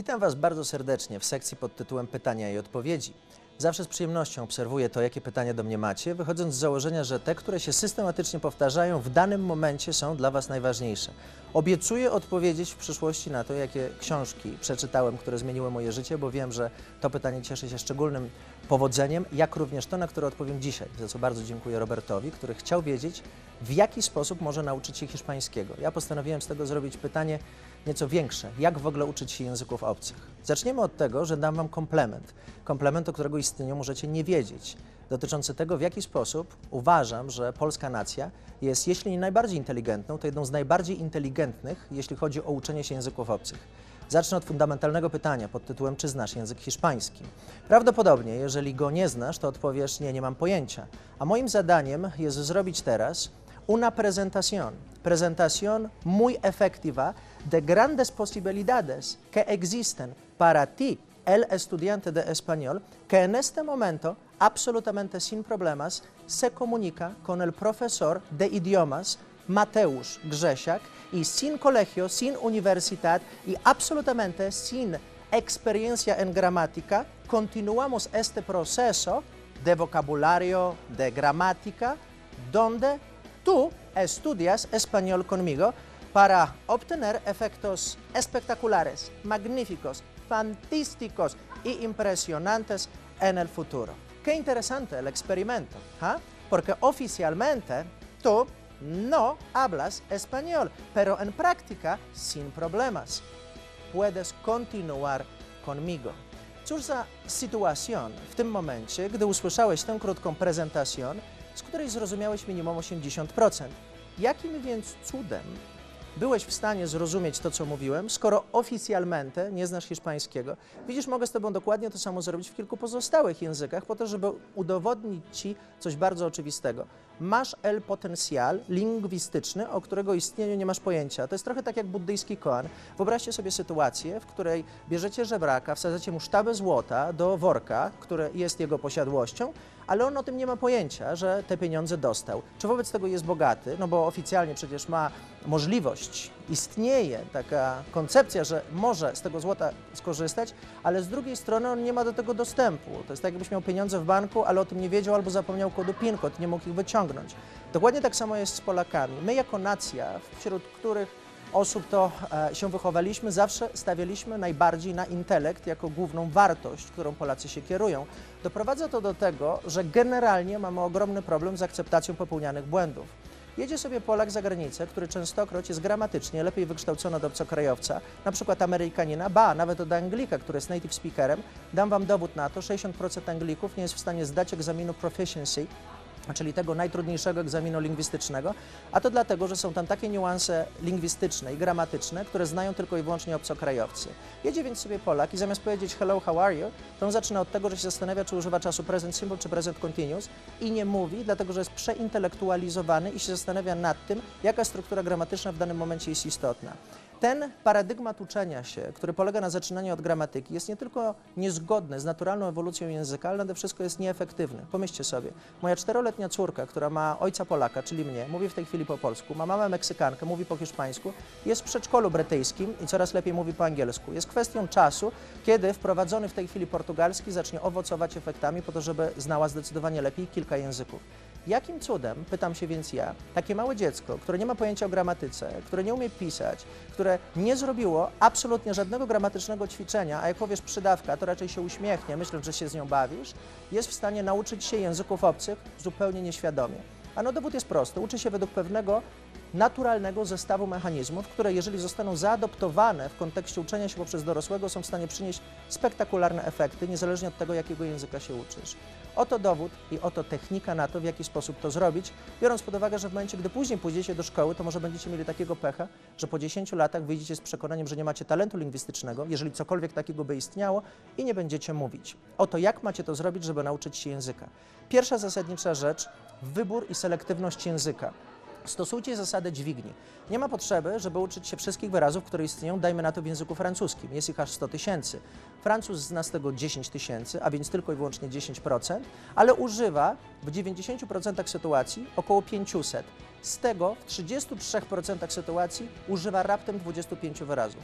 Witam Was bardzo serdecznie w sekcji pod tytułem Pytania i Odpowiedzi. Zawsze z przyjemnością obserwuję to, jakie pytania do mnie macie, wychodząc z założenia, że te, które się systematycznie powtarzają, w danym momencie są dla Was najważniejsze. Obiecuję odpowiedzieć w przyszłości na to, jakie książki przeczytałem, które zmieniły moje życie, bo wiem, że to pytanie cieszy się szczególnym powodzeniem, jak również to, na które odpowiem dzisiaj. Za co bardzo dziękuję Robertowi, który chciał wiedzieć, w jaki sposób może nauczyć się hiszpańskiego. Ja postanowiłem z tego zrobić pytanie nieco większe. Jak w ogóle uczyć się języków obcych? Zaczniemy od tego, że dam Wam komplement. Komplement, o którego istnieniu możecie nie wiedzieć. Dotyczący tego, w jaki sposób uważam, że polska nacja jest, jeśli nie najbardziej inteligentną, to jedną z najbardziej inteligentnych, jeśli chodzi o uczenie się języków obcych. Zacznę od fundamentalnego pytania pod tytułem, czy znasz język hiszpański? Prawdopodobnie, jeżeli go nie znasz, to odpowiesz, nie, nie mam pojęcia. A moim zadaniem jest zrobić teraz una presentación, presentación muy efectiva de grandes posibilidades que existen para ti, el estudiante de español, que en este momento, absolutamente sin problemas, se comunica con el profesor de idiomas Mateusz Grzesiak y sin colegio, sin universidad y absolutamente sin experiencia en gramática, continuamos este proceso de vocabulario, de gramática, donde tú estudias español conmigo para obtener efectos espectaculares, magníficos, fantásticos y impresionantes en el futuro. Qué interesante el experimento, ¿ah? porque oficialmente tú no hablas español, pero en práctica sin problemas. Puedes continuar conmigo. Cóż za sytuacją w tym momencie, gdy usłyszałeś tę krótką prezentację, z której zrozumiałeś minimum 80%. Jakim więc cudem byłeś w stanie zrozumieć to, co mówiłem, skoro oficjalmente nie znasz hiszpańskiego? Widzisz, mogę z Tobą dokładnie to samo zrobić w kilku pozostałych językach, po to, żeby udowodnić Ci coś bardzo oczywistego. Masz el potencjal lingwistyczny, o którego istnieniu nie masz pojęcia. To jest trochę tak jak buddyjski koan. Wyobraźcie sobie sytuację, w której bierzecie żebraka, wsadzacie mu sztabę złota do worka, które jest jego posiadłością, ale on o tym nie ma pojęcia, że te pieniądze dostał. Czy wobec tego jest bogaty? No bo oficjalnie przecież ma możliwość, istnieje taka koncepcja, że może z tego złota skorzystać, ale z drugiej strony on nie ma do tego dostępu. To jest tak, jakbyś miał pieniądze w banku, ale o tym nie wiedział albo zapomniał kodu PIN kod, nie mógł ich wyciągnąć. Dokładnie tak samo jest z Polakami. My jako nacja, wśród których osób to e, się wychowaliśmy, zawsze stawialiśmy najbardziej na intelekt jako główną wartość, którą Polacy się kierują. Doprowadza to do tego, że generalnie mamy ogromny problem z akceptacją popełnianych błędów. Jedzie sobie Polak za granicę, który częstokroć jest gramatycznie lepiej wykształcony od obcokrajowca, na przykład Amerykanina, ba, nawet od Anglika, który jest native speakerem. Dam Wam dowód na to, 60% Anglików nie jest w stanie zdać egzaminu proficiency czyli tego najtrudniejszego egzaminu lingwistycznego, a to dlatego, że są tam takie niuanse lingwistyczne i gramatyczne, które znają tylko i wyłącznie obcokrajowcy. Jedzie więc sobie Polak i zamiast powiedzieć hello, how are you, to on zaczyna od tego, że się zastanawia, czy używa czasu present simple czy present continuous i nie mówi, dlatego że jest przeintelektualizowany i się zastanawia nad tym, jaka struktura gramatyczna w danym momencie jest istotna. Ten paradygmat uczenia się, który polega na zaczynaniu od gramatyki, jest nie tylko niezgodny z naturalną ewolucją języka, ale nade wszystko jest nieefektywny. Pomyślcie sobie, moja czteroletnia córka, która ma ojca Polaka, czyli mnie, mówi w tej chwili po polsku, ma mamę Meksykankę, mówi po hiszpańsku, jest w przedszkolu brytyjskim i coraz lepiej mówi po angielsku. Jest kwestią czasu, kiedy wprowadzony w tej chwili portugalski zacznie owocować efektami po to, żeby znała zdecydowanie lepiej kilka języków. Jakim cudem, pytam się więc ja, takie małe dziecko, które nie ma pojęcia o gramatyce, które nie umie pisać, które nie zrobiło absolutnie żadnego gramatycznego ćwiczenia, a jak powiesz przydawka, to raczej się uśmiechnie, myśląc, że się z nią bawisz, jest w stanie nauczyć się języków obcych zupełnie nieświadomie. A no dowód jest prosty, uczy się według pewnego naturalnego zestawu mechanizmów, które jeżeli zostaną zaadoptowane w kontekście uczenia się poprzez dorosłego, są w stanie przynieść spektakularne efekty, niezależnie od tego, jakiego języka się uczysz. Oto dowód i oto technika na to, w jaki sposób to zrobić, biorąc pod uwagę, że w momencie, gdy później pójdziecie do szkoły, to może będziecie mieli takiego pecha, że po 10 latach wyjdziecie z przekonaniem, że nie macie talentu lingwistycznego, jeżeli cokolwiek takiego by istniało i nie będziecie mówić. Oto jak macie to zrobić, żeby nauczyć się języka. Pierwsza zasadnicza rzecz, wybór i selektywność języka. Stosujcie zasadę dźwigni. Nie ma potrzeby, żeby uczyć się wszystkich wyrazów, które istnieją, dajmy na to w języku francuskim. Jest ich aż 100 tysięcy. Francuz zna z tego 10 tysięcy, a więc tylko i wyłącznie 10%, ale używa w 90% sytuacji około 500. Z tego w 33% sytuacji używa raptem 25 wyrazów.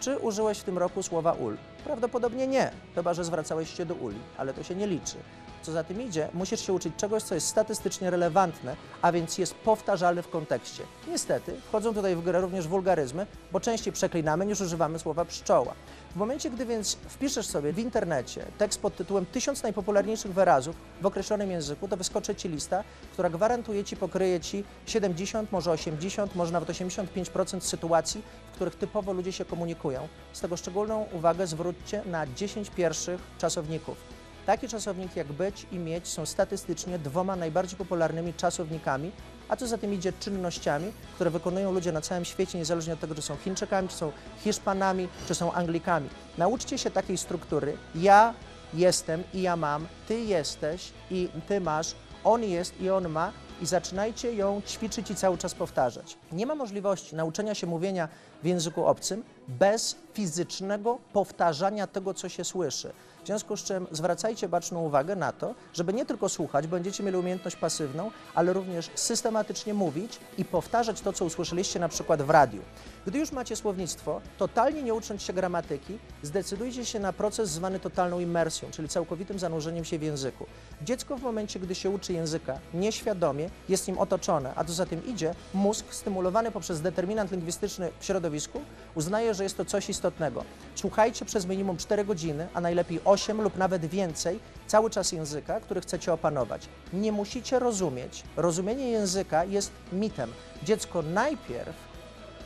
Czy użyłeś w tym roku słowa ul? Prawdopodobnie nie, chyba że zwracałeś się do uli, ale to się nie liczy. Co za tym idzie, musisz się uczyć czegoś, co jest statystycznie relevantne, a więc jest powtarzalne w kontekście. Niestety, wchodzą tutaj w grę również wulgaryzmy, bo częściej przeklinamy niż używamy słowa pszczoła. W momencie, gdy więc wpiszesz sobie w internecie tekst pod tytułem 1000 najpopularniejszych wyrazów w określonym języku, to wyskoczy Ci lista, która gwarantuje Ci, pokryje Ci 70, może 80, może nawet 85% sytuacji, w których typowo ludzie się komunikują. Z tego szczególną uwagę zwróćcie na 10 pierwszych czasowników. Takie czasowniki jak być i mieć są statystycznie dwoma najbardziej popularnymi czasownikami, a co za tym idzie czynnościami, które wykonują ludzie na całym świecie, niezależnie od tego, czy są Chińczykami, czy są Hiszpanami, czy są Anglikami. Nauczcie się takiej struktury. Ja jestem i ja mam, ty jesteś i ty masz, on jest i on ma i zaczynajcie ją ćwiczyć i cały czas powtarzać. Nie ma możliwości nauczenia się mówienia w języku obcym bez fizycznego powtarzania tego, co się słyszy. Związku z czym zwracajcie baczną uwagę na to, żeby nie tylko słuchać, będziecie mieli umiejętność pasywną, ale również systematycznie mówić i powtarzać to, co usłyszeliście na przykład w radiu. Gdy już macie słownictwo, totalnie nie ucząc się gramatyki, zdecydujcie się na proces zwany totalną imersją, czyli całkowitym zanurzeniem się w języku. Dziecko w momencie, gdy się uczy języka nieświadomie, jest nim otoczone, a co za tym idzie, mózg stymulowany poprzez determinant lingwistyczny w środowisku uznaje, że jest to coś istotnego. Słuchajcie przez minimum 4 godziny, a najlepiej 8 lub nawet więcej, cały czas języka, który chcecie opanować. Nie musicie rozumieć. Rozumienie języka jest mitem. Dziecko najpierw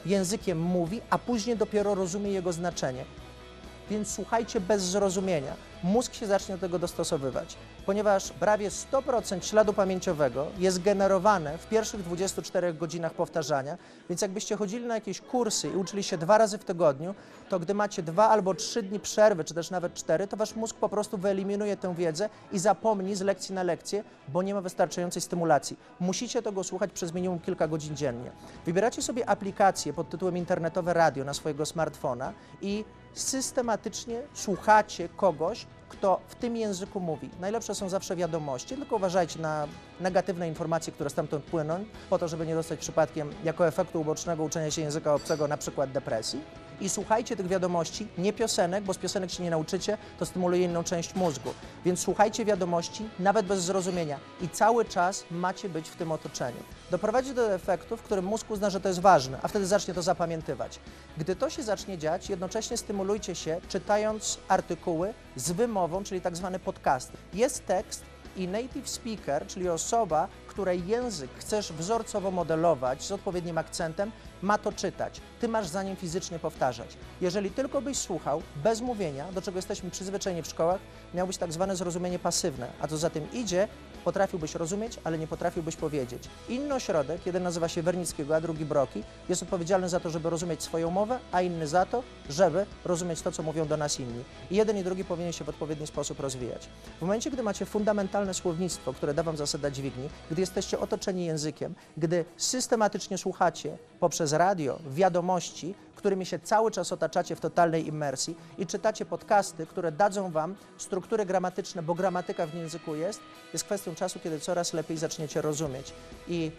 językiem mówi, a później dopiero rozumie jego znaczenie. Więc słuchajcie bez zrozumienia. Mózg się zacznie do tego dostosowywać, ponieważ prawie 100% śladu pamięciowego jest generowane w pierwszych 24 godzinach powtarzania, więc jakbyście chodzili na jakieś kursy i uczyli się dwa razy w tygodniu, to gdy macie dwa albo trzy dni przerwy, czy też nawet cztery, to wasz mózg po prostu wyeliminuje tę wiedzę i zapomni z lekcji na lekcję, bo nie ma wystarczającej stymulacji. Musicie tego słuchać przez minimum kilka godzin dziennie. Wybieracie sobie aplikację pod tytułem internetowe radio na swojego smartfona i systematycznie słuchacie kogoś, kto w tym języku mówi. Najlepsze są zawsze wiadomości, tylko uważajcie na negatywne informacje, które stamtąd płyną, po to, żeby nie dostać przypadkiem jako efektu ubocznego uczenia się języka obcego na przykład depresji. I słuchajcie tych wiadomości, nie piosenek, bo z piosenek się nie nauczycie, to stymuluje inną część mózgu. Więc słuchajcie wiadomości, nawet bez zrozumienia i cały czas macie być w tym otoczeniu. Doprowadzi do efektu, w którym mózg uzna, że to jest ważne, a wtedy zacznie to zapamiętywać. Gdy to się zacznie dziać, jednocześnie stymulujcie się czytając artykuły z wymową, czyli tak zwane podcasty. Jest tekst, i native speaker, czyli osoba, której język chcesz wzorcowo modelować z odpowiednim akcentem, ma to czytać. Ty masz za nim fizycznie powtarzać. Jeżeli tylko byś słuchał, bez mówienia, do czego jesteśmy przyzwyczajeni w szkołach, miałbyś tak zwane zrozumienie pasywne, a to za tym idzie, potrafiłbyś rozumieć, ale nie potrafiłbyś powiedzieć. Inny ośrodek, jeden nazywa się Wernickiego, a drugi Broki, jest odpowiedzialny za to, żeby rozumieć swoją mowę, a inny za to, żeby rozumieć to, co mówią do nas inni. I jeden i drugi powinien się w odpowiedni sposób rozwijać. W momencie, gdy macie fundamentalne słownictwo, które da wam zasada dźwigni, gdy jesteście otoczeni językiem, gdy systematycznie słuchacie poprzez radio wiadomości, którymi się cały czas otaczacie w totalnej immersji i czytacie podcasty, które dadzą wam struktury gramatyczne, bo gramatyka w języku jest, jest kwestią czasu, kiedy coraz lepiej zaczniecie rozumieć. I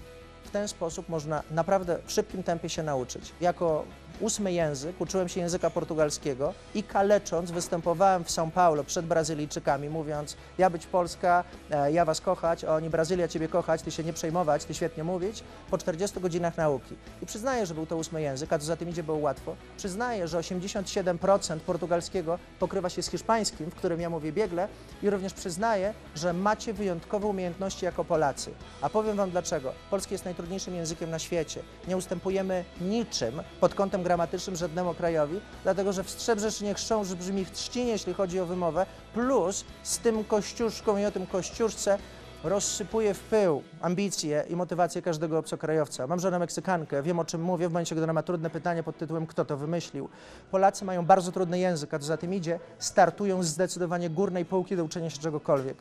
w ten sposób można naprawdę w szybkim tempie się nauczyć. Jako ósmy język, uczyłem się języka portugalskiego i kalecząc występowałem w São Paulo przed Brazylijczykami, mówiąc ja być Polska, e, ja was kochać, oni Brazylia ciebie kochać, ty się nie przejmować, ty świetnie mówić, po 40 godzinach nauki. I przyznaję, że był to ósmy język, a co za tym idzie było łatwo. Przyznaję, że 87% portugalskiego pokrywa się z hiszpańskim, w którym ja mówię biegle i również przyznaję, że macie wyjątkowe umiejętności jako Polacy. A powiem wam dlaczego. Polski jest najtrudniejszym językiem na świecie. Nie ustępujemy niczym pod kątem gramatycznym żadnemu krajowi, dlatego że w Strzebrzeczynie chrząszcz brzmi w trzcinie, jeśli chodzi o wymowę, plus z tym kościuszką i o tym kościuszce rozsypuje w pył ambicje i motywacje każdego obcokrajowca. Mam żonę Meksykankę, wiem o czym mówię w momencie, gdy ona ma trudne pytanie pod tytułem kto to wymyślił. Polacy mają bardzo trudny język, a co za tym idzie, startują z zdecydowanie górnej półki do uczenia się czegokolwiek.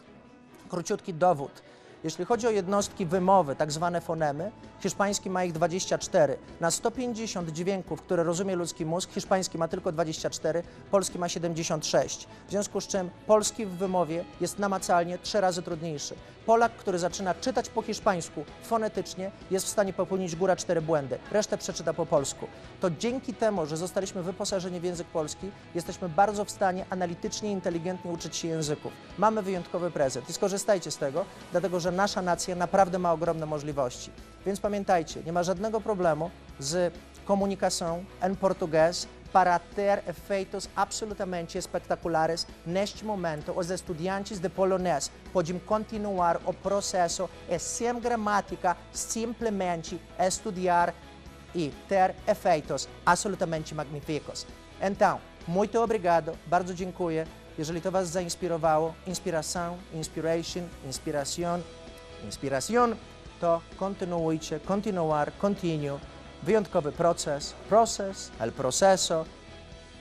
Króciutki dowód. Jeśli chodzi o jednostki wymowy, tak zwane fonemy, hiszpański ma ich 24. Na 150 dźwięków, które rozumie ludzki mózg, hiszpański ma tylko 24, polski ma 76. W związku z czym polski w wymowie jest namacalnie trzy razy trudniejszy. Polak, który zaczyna czytać po hiszpańsku fonetycznie, jest w stanie popełnić góra cztery błędy. Resztę przeczyta po polsku. To dzięki temu, że zostaliśmy wyposażeni w język polski, jesteśmy bardzo w stanie analitycznie inteligentnie uczyć się języków. Mamy wyjątkowy prezent i skorzystajcie z tego, dlatego że nasza nacja naprawdę ma ogromne możliwości. Więc pamiętajcie, nie ma żadnego problemu z komunikacją en português para ter efeitos absolutamente espetaculares neste momento. Os estudantes de polonês podem continuar o processo e sem gramática, simplesmente estudar e ter efeitos absolutamente magníficos. Então, muito obrigado, bardzo dziękuję. Jeżeli to Was zainspirowało, inspiração, inspiration, inspiración, inspiración, to kontynuujcie, continuar, continue. Wyjątkowy proces, proces, el proceso,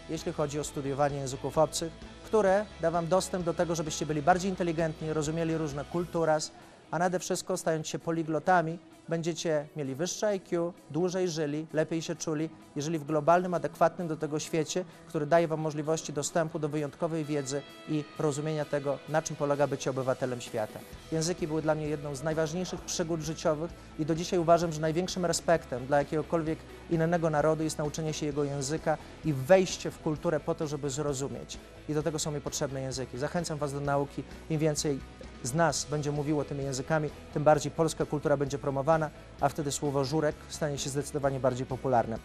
jeśli chodzi o studiowanie języków obcych, które da Wam dostęp do tego, żebyście byli bardziej inteligentni, rozumieli różne kulturas, a nade wszystko stając się poliglotami, będziecie mieli wyższe IQ, dłużej żyli, lepiej się czuli, jeżeli w globalnym, adekwatnym do tego świecie, który daje Wam możliwości dostępu do wyjątkowej wiedzy i rozumienia tego, na czym polega bycie obywatelem świata. Języki były dla mnie jedną z najważniejszych przygód życiowych i do dzisiaj uważam, że największym respektem dla jakiegokolwiek innego narodu jest nauczenie się jego języka i wejście w kulturę po to, żeby zrozumieć. I do tego są mi potrzebne języki. Zachęcam Was do nauki. Im więcej z nas będzie mówiło tymi językami, tym bardziej polska kultura będzie promowana, a wtedy słowo żurek stanie się zdecydowanie bardziej popularne.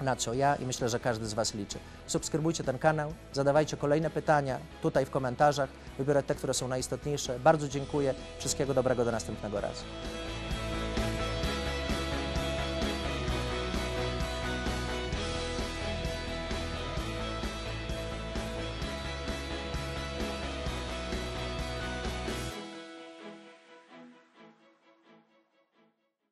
Na co ja i myślę, że każdy z Was liczy. Subskrybujcie ten kanał, zadawajcie kolejne pytania tutaj w komentarzach. Wybiorę te, które są najistotniejsze. Bardzo dziękuję. Wszystkiego dobrego do następnego razu.